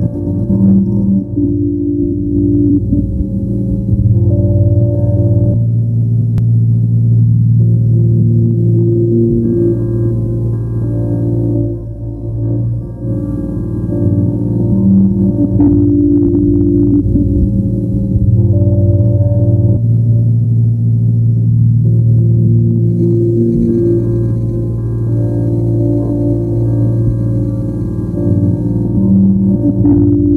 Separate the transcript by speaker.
Speaker 1: thank you